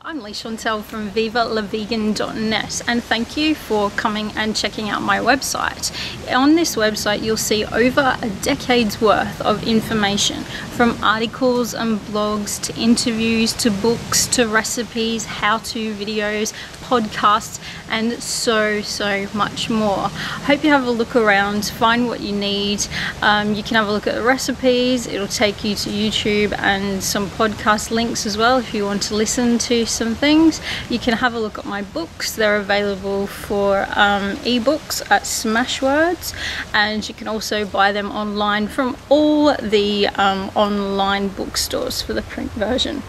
I'm Leigh-Chantelle from VivaLaVegan.net and thank you for coming and checking out my website. On this website you'll see over a decade's worth of information from articles and blogs to interviews to books to recipes, how-to videos, podcasts and so so much more. I hope you have a look around, find what you need. Um, you can have a look at the recipes, it'll take you to YouTube and some podcast links as well if you want to listen to some things. You can have a look at my books. They're available for um, ebooks at Smashwords and you can also buy them online from all the um, online bookstores for the print version.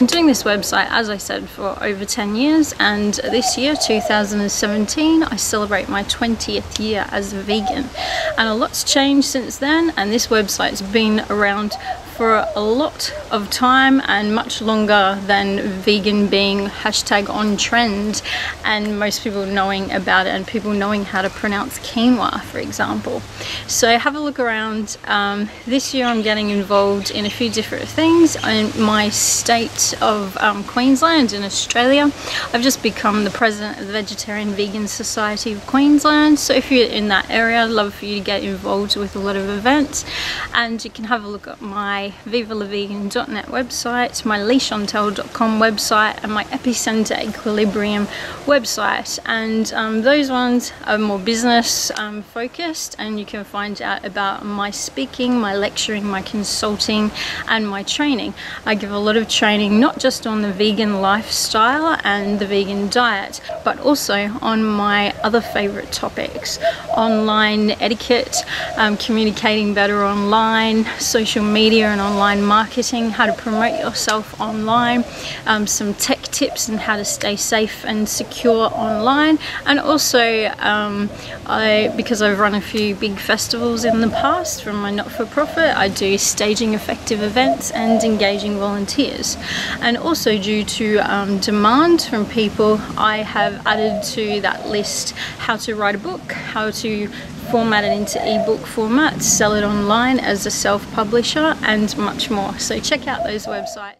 I'm doing this website, as I said, for over 10 years and this year, 2017, I celebrate my 20th year as a vegan. And a lot's changed since then and this website's been around for a lot of time and much longer than vegan being hashtag on trend and most people knowing about it and people knowing how to pronounce quinoa for example. So have a look around. Um, this year I'm getting involved in a few different things in my state of um, Queensland in Australia. I've just become the president of the Vegetarian Vegan Society of Queensland. So if you're in that area I'd love for you to get involved with a lot of events and you can have a look at my vivalavegan.net website, my leighchantelle.com website and my Epicenter Equilibrium website and um, those ones are more business um, focused and you can find out about my speaking, my lecturing, my consulting and my training. I give a lot of training not just on the vegan lifestyle and the vegan diet but also on my other favorite topics online etiquette, um, communicating better online, social media and online marketing, how to promote yourself online, um, some tech tips and how to stay safe and secure online. And also um, I, because I've run a few big festivals in the past from my not-for-profit, I do staging effective events and engaging volunteers. And also due to um, demand from people I have added to that list how to write a book, how to format it into ebook format, sell it online as a self-publisher and much more. So check out those websites.